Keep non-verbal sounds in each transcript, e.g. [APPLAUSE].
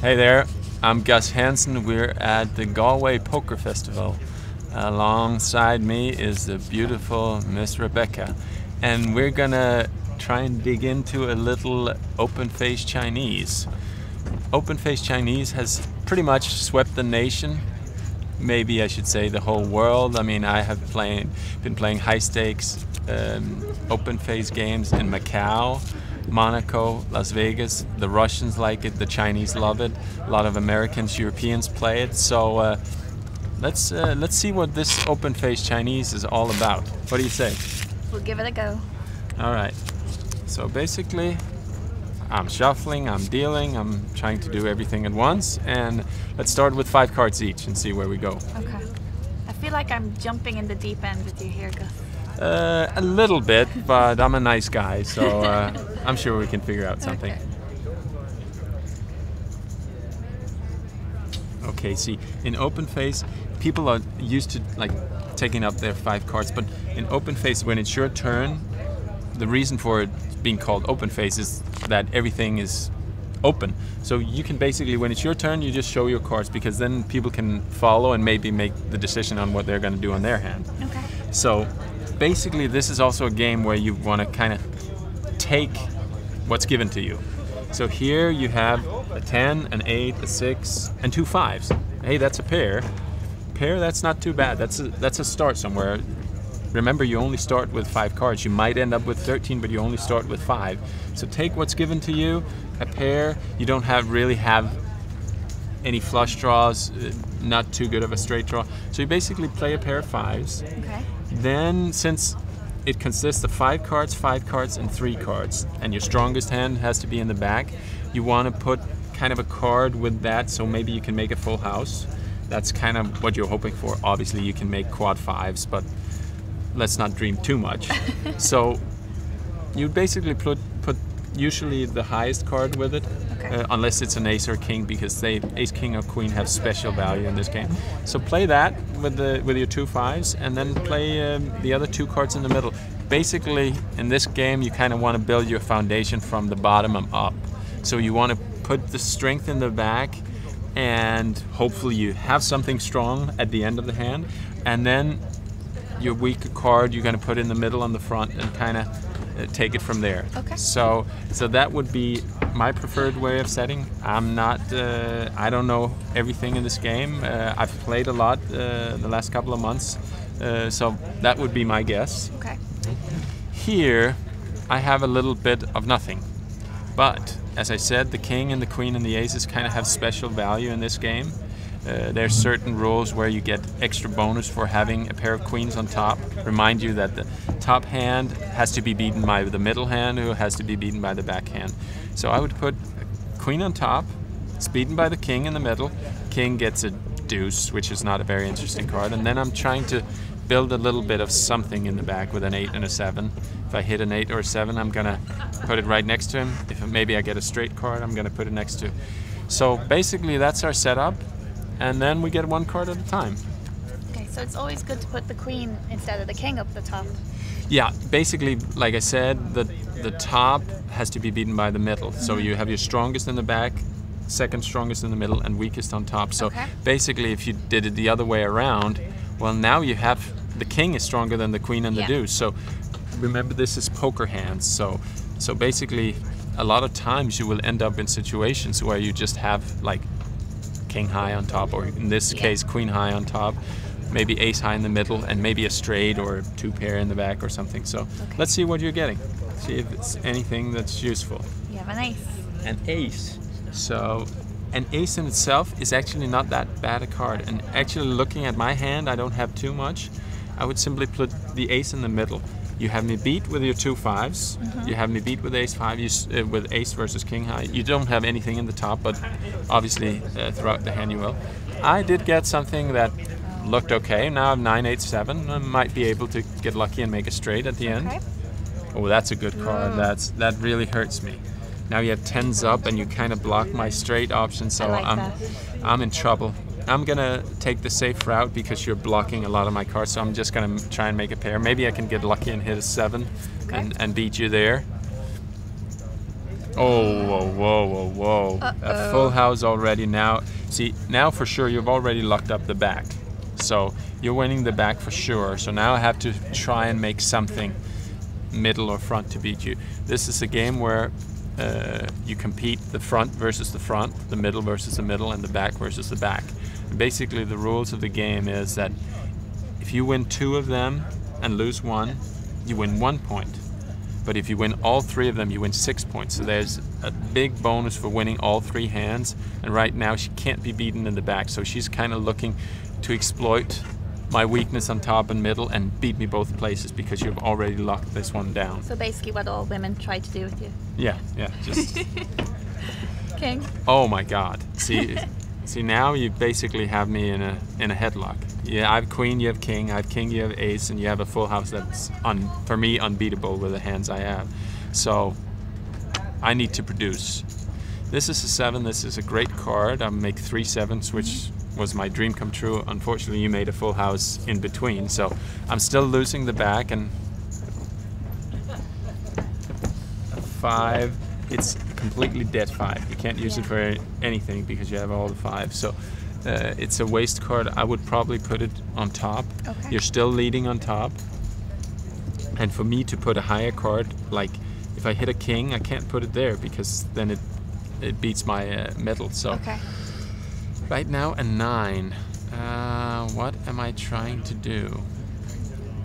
Hey there, I'm Gus Hansen. We're at the Galway Poker Festival. Alongside me is the beautiful Miss Rebecca. And we're gonna try and dig into a little open face Chinese. Open face Chinese has pretty much swept the nation. Maybe I should say the whole world. I mean, I have playing, been playing high stakes um, open face games in Macau, Monaco, Las Vegas. The Russians like it, the Chinese love it. A lot of Americans, Europeans play it. So uh, let's uh, let's see what this open face Chinese is all about. What do you say? We'll give it a go. All right. So basically, I'm shuffling, I'm dealing, I'm trying to do everything at once, and let's start with five cards each and see where we go. Okay. I feel like I'm jumping in the deep end with you here, Gus. Uh, a little bit, but I'm a nice guy, so uh, [LAUGHS] I'm sure we can figure out something. Okay. Okay, see, in open face, people are used to like taking up their five cards, but in open face, when it's your turn, the reason for it being called open face is that everything is open. So you can basically, when it's your turn, you just show your cards because then people can follow and maybe make the decision on what they're going to do on their hand. Okay. So basically, this is also a game where you want to kind of take what's given to you. So here you have a 10, an 8, a 6, and two fives. Hey, that's a pair. Pair, that's not too bad. That's a, that's a start somewhere. Remember, you only start with five cards. You might end up with 13, but you only start with five. So take what's given to you. A pair, you don't have really have any flush draws, uh, not too good of a straight draw. So you basically play a pair of fives. Okay. Then, since it consists of five cards, five cards, and three cards, and your strongest hand has to be in the back, you want to put kind of a card with that, so maybe you can make a full house. That's kind of what you're hoping for. Obviously, you can make quad fives, but let's not dream too much. [LAUGHS] so, you basically put put usually the highest card with it, Okay. uh, unless it's an ace or king, because they ace, king, or queen have special value in this game. So play that with the with your two fives, and then play um, the other two cards in the middle. Basically, in this game, you kind of want to build your foundation from the bottom up. So you want to put the strength in the back, and hopefully you have something strong at the end of the hand, and then your weaker card you're going to put in the middle on the front and kind of take it from there. Okay. So so that would be my preferred way of setting. I'm not uh, I don't know everything in this game. Uh, I've played a lot uh, the last couple of months, uh, so that would be my guess. Okay. Here, I have a little bit of nothing. But, as I said, the king and the queen and the aces kind of have special value in this game. Uh, there's certain rules where you get extra bonus for having a pair of queens on top. Remind you that the top hand has to be beaten by the middle hand, who has to be beaten by the back hand. So I would put queen on top, it's beaten by the king in the middle. King gets a deuce, which is not a very interesting card. And then I'm trying to build a little bit of something in the back with an 8 and a 7. If I hit an 8 or a 7, I'm going to put it right next to him. If maybe I get a straight card, I'm going to put it next to. So basically, that's our setup. And then we get one card at a time. Okay. So it's always good to put the queen instead of the king up the top. Yeah, basically, like I said, the the top has to be beaten by the middle. So mm-hmm. you have your strongest in the back, second strongest in the middle, and weakest on top. So Okay. basically, if you did it the other way around, well, now you have the king is stronger than the queen and the Yeah. deuce. So remember, this is poker hands. So so basically, a lot of times you will end up in situations where you just have like king high on top, or in this Yeah. case, queen high on top, maybe ace high in the middle, and maybe a straight or two pair in the back or something. So let's see what you're getting. See if it's anything that's useful. You have an ace. An ace. So an ace in itself is actually not that bad a card. And actually, looking at my hand, I don't have too much. I would simply put the ace in the middle. You have me beat with your two fives. You have me beat with ace five. You, uh, with ace versus king high. You don't have anything in the top, but obviously uh, throughout the hand you will. I did get something that looked okay. Now I'm nine eight seven. I might be able to get lucky and make a straight at the end. Oh, that's a good card. That's that really hurts me. Now you have tens up, and you kind of block my straight option, so like I'm that. I'm in trouble. I'm gonna take the safe route because you're blocking a lot of my cards, so I'm just gonna try and make a pair. Maybe I can get lucky and hit a seven, and, and beat you there. Oh, whoa, whoa, whoa, whoa. A Uh-oh. full house already now. See, now for sure you've already locked up the back. So you're winning the back for sure. So now I have to try and make something middle or front to beat you. This is a game where uh, you compete the front versus the front, the middle versus the middle, and the back versus the back. And basically, the rules of the game is that if you win two of them and lose one, you win one point. But if you win all three of them, you win six points. So there's a big bonus for winning all three hands. And right now, she can't be beaten in the back. So she's kind of looking to exploit my weakness on top and middle and beat me both places because you've already locked this one down. So basically, what all women try to do with you. Yeah, yeah. Just [LAUGHS] King. oh my God. See, see now you basically have me in a in a headlock. Yeah, I have queen, you have king. I have king, you have ace, and you have a full house that's un, for me unbeatable with the hands I have. So I need to produce. This is a seven. This is a great card. I make three sevens, which was my dream come true. Unfortunately, you made a full house in between, so I'm still losing the back and five. It's completely dead five. You can't use it for anything because you have all the five. So uh, it's a waste card. I would probably put it on top. Okay. You're still leading on top. And for me to put a higher card, like if I hit a king, I can't put it there because then it it beats my uh, middle. So Okay. Right now a nine. Uh, what am I trying to do?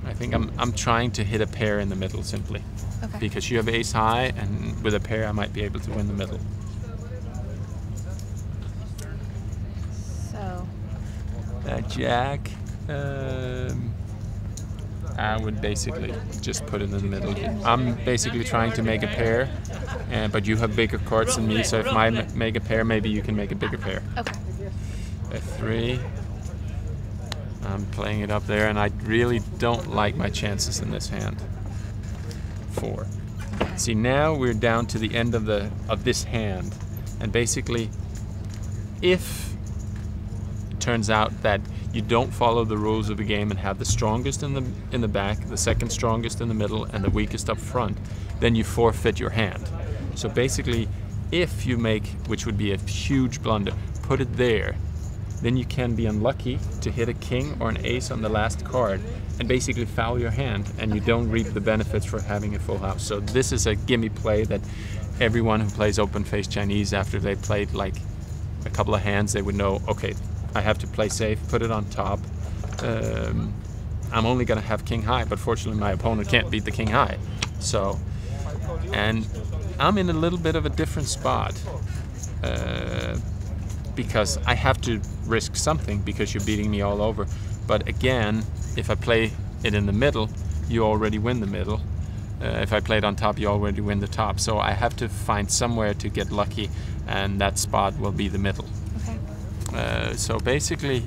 I think I'm I'm trying to hit a pair in the middle simply Okay. because you have ace high, and with a pair I might be able to win the middle. So Uh, Jack. Um, I would basically just put it in the middle. I'm basically trying to make a pair, and but you have bigger cards than me. So if I make a pair, maybe you can make a bigger pair. okay. Three. I'm playing it up there, and I really don't like my chances in this hand. Four. See, now we're down to the end of the of this hand, and basically, if it turns out that you don't follow the rules of the game and have the strongest in the in the back, the second strongest in the middle, and the weakest up front, then you forfeit your hand. So basically, if you make, which would be a huge blunder, put it there, then you can be unlucky to hit a king or an ace on the last card and basically foul your hand and you don't reap the benefits for having a full house. So this is a gimme play that everyone who plays open face Chinese after they played like a couple of hands they would know okay I have to play safe put it on top. Um, I'm only gonna have king high but fortunately my opponent can't beat the king high. So and I'm in a little bit of a different spot. Uh, because I have to risk something because you're beating me all over. But again, if I play it in the middle, you already win the middle. Uh, if I play it on top, you already win the top. So I have to find somewhere to get lucky, and that spot will be the middle. Okay. Uh, so basically,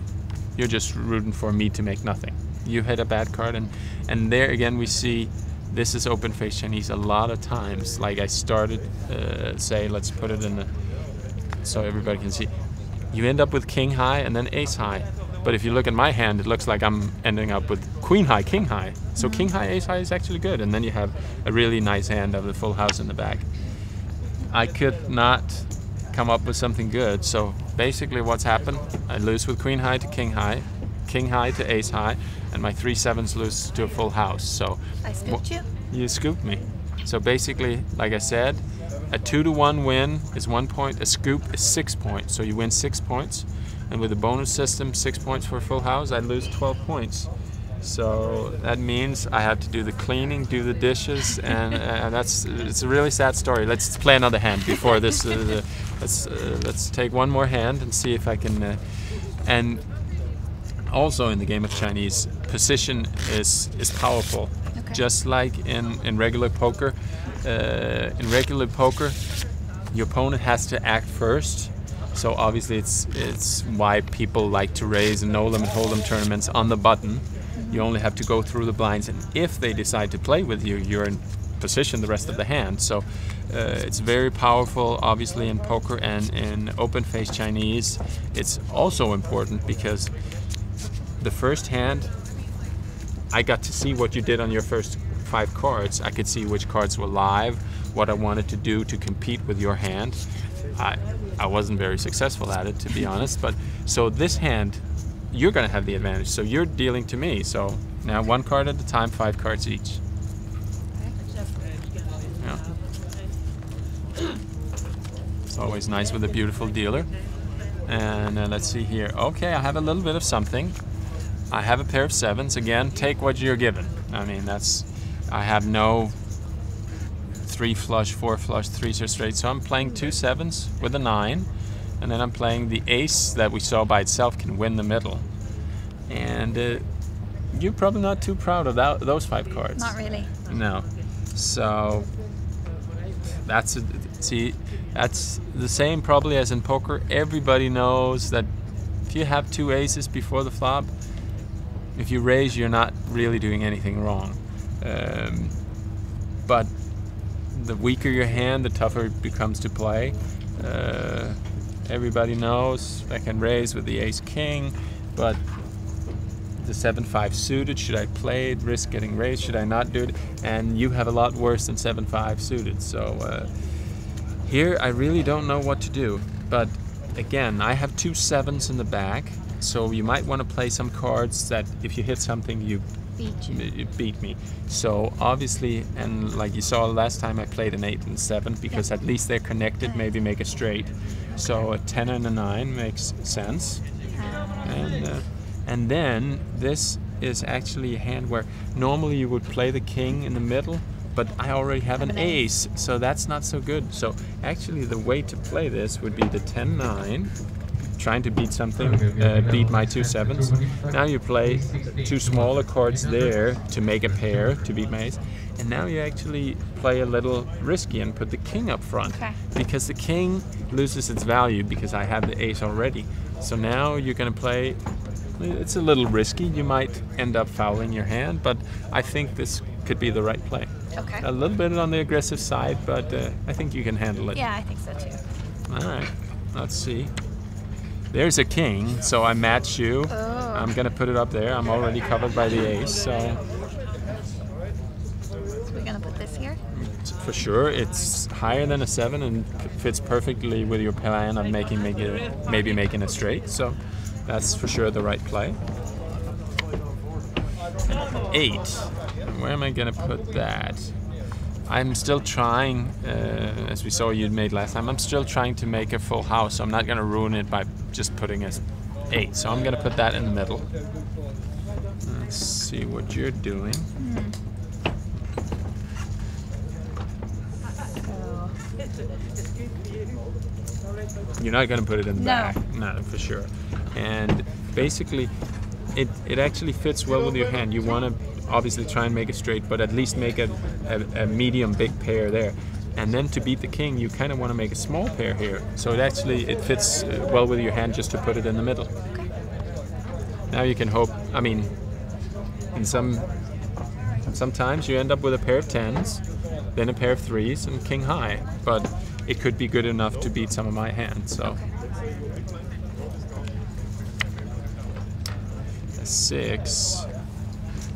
you're just rooting for me to make nothing. You hit a bad card, and and there again we see this is open face Chinese a lot of times. Like I started, uh, say, let's put it in the so everybody can see. You end up with king high and then ace high. But if you look at my hand, it looks like I'm ending up with queen high, king high. So king high, ace high is actually good, and then you have a really nice hand of the full house in the back. I could not come up with something good. So basically, what's happened? I lose with queen high to king high, king high to ace high, and my three sevens lose to a full house. So I scooped you. you scooped me. So basically, like I said, a two to one win is one point. A scoop is six points. So you win six points, and with the bonus system, six points for a full house, I lose 12 points. So that means I have to do the cleaning, do the dishes, and uh, that's it's a really sad story. Let's play another hand before this. Uh, let's uh, let's take one more hand and see if I can. Uh, and also in the game of Chinese, position is is powerful. Okay. Just like in in regular poker, uh, in regular poker, your opponent has to act first. So obviously, it's it's why people like to raise no limit hold'em tournaments on the button. You only have to go through the blinds, and if they decide to play with you, you're in position the rest of the hand. So uh, it's very powerful, obviously, in poker and in open face Chinese. It's also important because the first hand, I got to see what you did on your first five cards, I could see which cards were live, what I wanted to do to compete with your hand. I, I wasn't very successful at it, to be honest. But so this hand, you're going to have the advantage. So you're dealing to me. So now one card at a time, five cards each. Yeah. It's always nice with a beautiful dealer. And uh, let's see here. Okay, I have a little bit of something. I have a pair of sevens. Again, take what you're given. I mean, that's. I have no three flush, four flush, threes are straight. So I'm playing two sevens with a nine, and then I'm playing the ace that we saw by itself can win the middle. And uh, you're probably not too proud of that, those five cards. Not really. No. So that's a, see that's the same probably as in poker. Everybody knows that if you have two aces before the flop, if you raise, you're not really doing anything wrong. Um, but the weaker your hand, the tougher it becomes to play. Uh, everybody knows I can raise with the ace king, but the 7-5 suited, should I play it, risk getting raised, should I not do it? And you have a lot worse than 7-5 suited. So uh, here I really don't know what to do. But again, I have two sevens in the back, so you might want to play some cards that if you hit something, you Beat you. it beat me. So obviously, and like you saw last time, I played an eight and seven because at least they're connected. Maybe make a straight. So a ten and a nine makes sense. And uh, and then this is actually a hand where normally you would play the king in the middle, but I already have an ace. ace, so that's not so good. So actually, the way to play this would be the 10-9, trying to beat something, uh, beat my two sevens. Now you play two smaller cards there to make a pair to beat my ace, and now you actually play a little risky and put the king up front Okay. because the king loses its value because I have the ace already. So now you're gonna play. It's a little risky. You might end up fouling your hand, but I think this could be the right play. Okay. A little bit on the aggressive side, but uh, I think you can handle it. Yeah, I think so too. All right. Let's see. There's a king, so I match you. Oh. I'm gonna put it up there. I'm already covered by the ace, so So we're gonna put this here. for sure it's higher than a seven and fits perfectly with your plan of making make it, maybe making a straight. So that's for sure the right play. Eight. Where am I gonna put that? I'm still trying, uh, as we saw you made last time. I'm still trying to make a full house. So I'm not gonna ruin it by just putting a eight. So I'm gonna put that in the middle. Let's see what you're doing. So You're not going to put it in the No. back. No, for sure. And basically, it, it actually fits well with your hand. You want to obviously try and make it straight, but at least make a, a, a medium big pair there. And then to beat the king, you kind of want to make a small pair here. So it actually it fits uh, well with your hand just to put it in the middle. Now you can hope. I mean, in some sometimes you end up with a pair of tens, then a pair of threes, and king high. But it could be good enough to beat some of my hands. So. A six.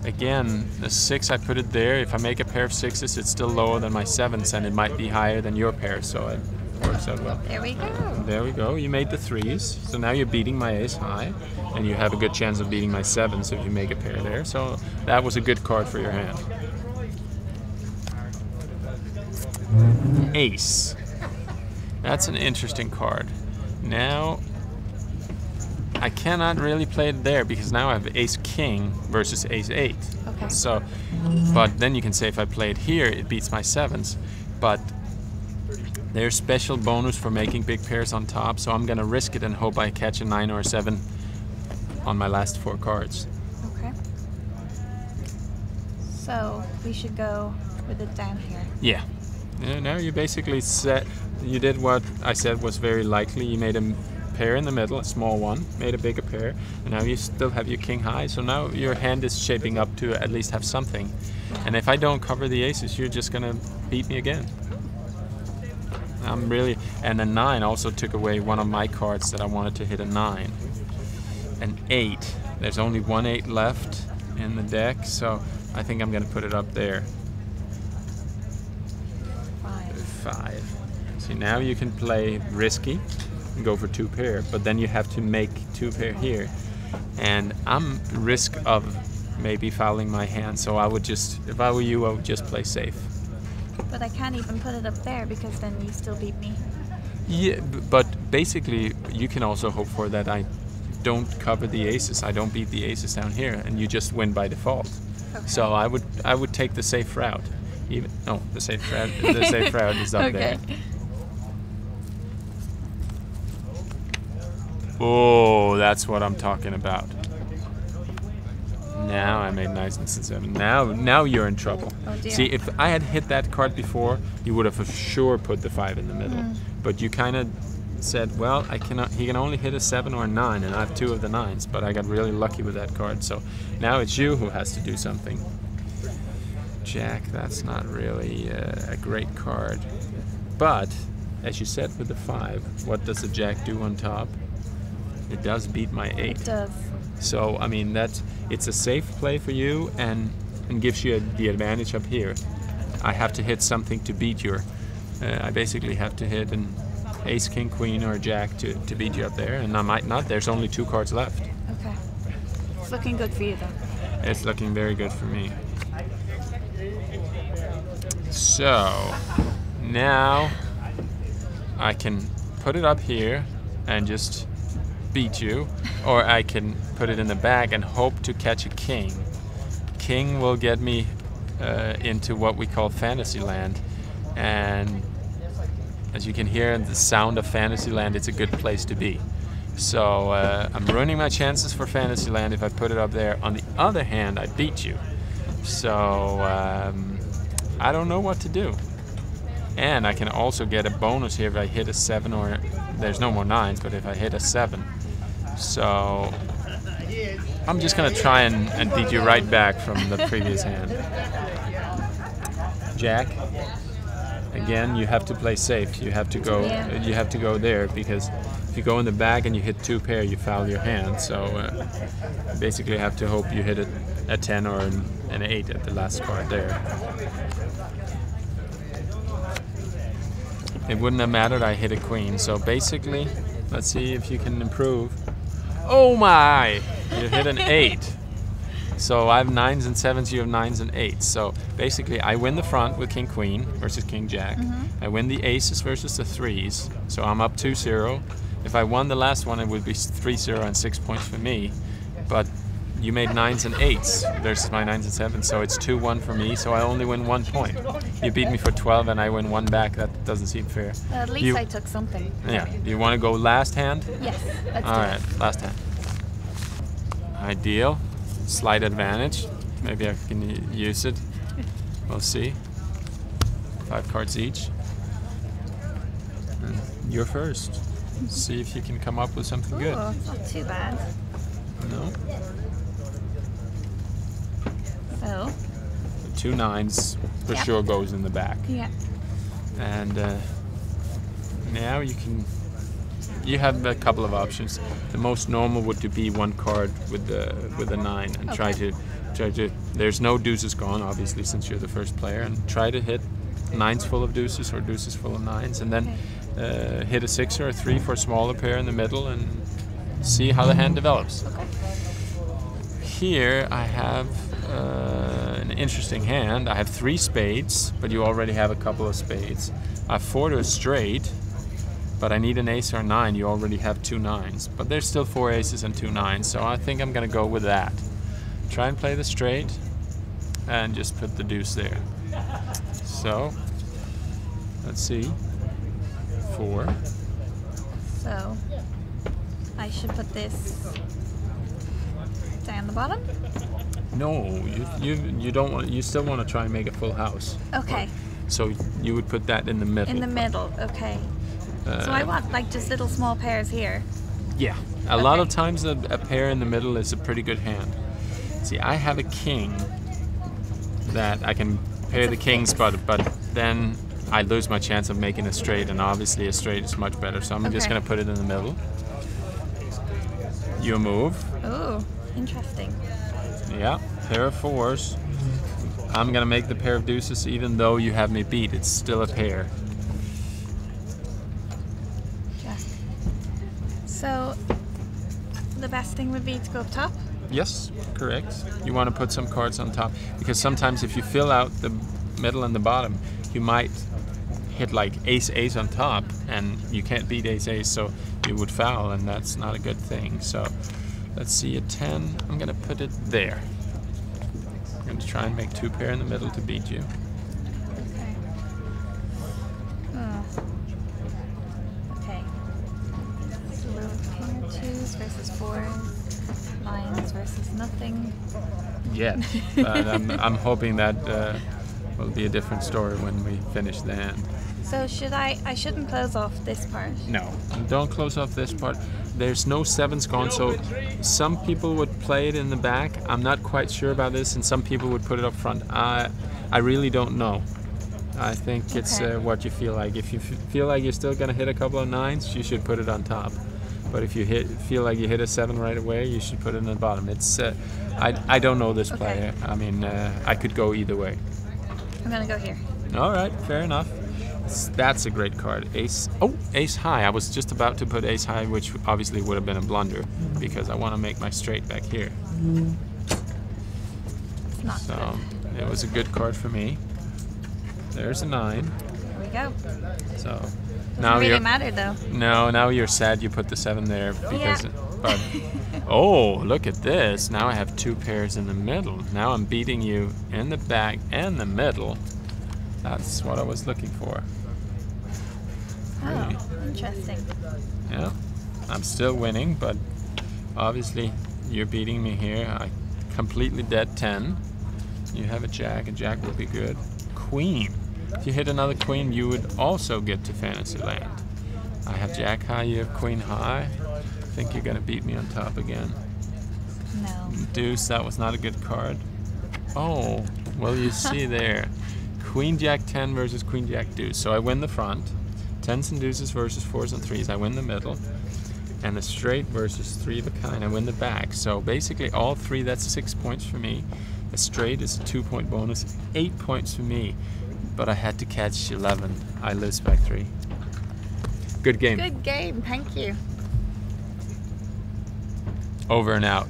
Again, the six, I put it there. If I make a pair of sixes, it's still lower than my sevens, and it might be higher than your pair, so it works out well. there we go. There we go. You made the threes, so now you're beating my ace high, and you have a good chance of beating my sevens if you make a pair there. So that was a good card for your hand. Ace. That's an interesting card. Now, I cannot really play it there because now I have ace king versus ace eight. Okay. So, but then you can say if I play it here, it beats my sevens. But there's special bonus for making big pairs on top, so I'm gonna risk it and hope I catch a nine or a seven on my last four cards. Okay. So we should go with it down here. Yeah. Yeah, now you basically set. You did what I said was very likely. You made a pair in the middle, a small one, made a bigger pair, and now you still have your king high. So now your hand is shaping up to at least have something. And if I don't cover the aces, you're just gonna beat me again. I'm really. And a nine also took away one of my cards that I wanted to hit a nine. An eight. There's only one eight left in the deck, so I think I'm gonna put it up there. Five. Five. See now you can play risky go for two pair, but then you have to make two pair here. And I'm risk of maybe fouling my hand, so I would just if I were you, I would just play safe. But I can't even put it up there because then you still beat me. Yeah, but basically you can also hope for that I don't cover the aces. I don't beat the aces down here, and you just win by default. Okay. So I would I would take the safe route. Even no, the safe route the safe [LAUGHS] route is up okay. there. Oh, that's what I'm talking about. Now I made nice and seven. Now now you're in trouble. Oh. See, if I had hit that card before, you would have for sure put the five in the middle. Mm. But you kind of said, well, I cannot. He can only hit a seven or a nine, and I have two of the nines. But I got really lucky with that card. So now it's you who has to do something. Jack, that's not really uh, a great card. But as you said with the five, what does the Jack do on top? It does beat my eight. It does. So I mean that it's a safe play for you and and gives you the advantage up here. I have to hit something to beat your. Uh, I basically have to hit an ace, king, queen, or jack to, to beat you up there, and I might not. There's only two cards left. Okay. It's looking good for you though. It's looking very good for me. So now I can put it up here and just beat you, or I can put it in the bag and hope to catch a king. King will get me uh, into what we call Fantasyland, and as you can hear in the sound of Fantasyland, it's a good place to be. So uh, I'm ruining my chances for Fantasyland if I put it up there. On the other hand, I beat you. So um, I don't know what to do. And I can also get a bonus here if I hit a seven or there's no more nines, but if I hit a seven. So I'm just gonna try and, and beat you right back from the previous hand. Jack. Again, you have to play safe. You have to go. You have to go there because if you go in the bag and you hit two pair, you foul your hand. So uh, you basically have to hope you hit a, a ten or an, an eight at the last card there. It wouldn't have mattered. I hit a queen. So basically, let's see if you can improve. Oh my! You hit an eight. So I have nines and sevens, you have nines and eights. So basically, I win the front with king queen versus king jack. Mm-hmm. I win the aces versus the threes. So I'm up 2 0. If I won the last one, it would be 3 0 and 6 points for me. But you made nines and eights versus my nines and sevens. So it's 2 1 for me. So I only win one point. You beat me for 12 and I win one back. That doesn't seem fair. At least You- I took something. Yeah. Do you want to go last hand? Yes. Let's All do right, it. last hand. Ideal. Slight advantage. Maybe I can use it. We'll see. Five cards each. And you're first. See if you can come up with something good. Ooh, it's not too bad. No? So, Two nines for Yeah. sure goes in the back. yeah. And uh, now you can. You have a couple of options. The most normal would to be one card with the with a nine and try to try to. There's no deuces gone, obviously, since you're the first player, and try to hit nines full of deuces or deuces full of nines, and then uh, hit a six or a three for a smaller pair in the middle, and see how the hand develops. Okay. Here I have uh, an interesting hand. I have three spades, but you already have a couple of spades. I have four to a straight, but I need an ace or a nine. You already have two nines, but there's still four aces and two nines, so I think I'm gonna go with that. Try and play the straight, and just put the deuce there. So, let's see. Four. So, I should put this down the bottom. No, you you you don't want. You still want to try and make a full house. Okay. So you would put that in the middle. In the middle. Okay. So I Uh, want like just little small pairs here. Yeah. A lot of times a, a pair in the middle is a pretty good hand. See, I have a king that I can pair the kings, but but then I lose my chance of making a straight, and obviously a straight is much better. So I'm just gonna put it in the middle. You move. Oh, interesting. Yeah. Pair of fours. I'm gonna make the pair of deuces even though you have me beat. It's still a pair. Jack. So the best thing would be to go up top. Yes, correct. You want to put some cards on top because sometimes if you fill out the middle and the bottom, you might hit like ace ace on top and you can't beat ace ace, so you would foul, and that's not a good thing. So let's see a 10. I'm gonna put it there. I'm gonna try and make two pair in the middle to beat you. Okay. Okay. So king of twos versus fours. Lions versus nothing. Yet, but I'm, I'm hoping that uh, will be a different story when we finish the hand. So should I? I shouldn't close off this part. No, don't close off this part. There's no sevens gone, so some people would play it in the back. I'm not quite sure about this, and some people would put it up front. I, I really don't know. I think it's Okay. uh, what you feel like. If you f- feel like you're still gonna hit a couple of nines, you should put it on top. But if you hit, feel like you hit a seven right away, you should put it in the bottom. It's, uh, I, I don't know this Okay. player. I mean, uh, I could go either way. I'm gonna go here. All right, fair enough. That's a great card. Ace. Oh, ace high. I was just about to put ace high, which obviously would have been a blunder because I want to make my straight back here. So it was a good card for me. There's a nine. good. Here we go. So Doesn't now really you're matter though. no. Now you're sad you put the seven there because. Yeah. But [LAUGHS] oh, look at this! Now I have two pairs in the middle. Now I'm beating you in the back and the middle. That's what I was looking for. Oh, really? Oh, interesting. Yeah, I'm still winning, but obviously you're beating me here. I completely dead 10. You have a jack, a jack would be good. Queen. If you hit another queen, you would also get to Fantasyland. I have jack high, you have queen high. I think you're gonna beat me on top again. No. Deuce, that was not a good card. Oh, well, you see there. [LAUGHS] Queen Jack 10 versus Queen Jack Deuce. So I win the front. Tens and deuces versus fours and threes. I win the middle. And the straight versus three of a kind. I win the back. So basically, all three, that's six points for me. A straight is a two point bonus, eight points for me. But I had to catch 11. I lose by three. Good game. Good game. Thank you. Over and out.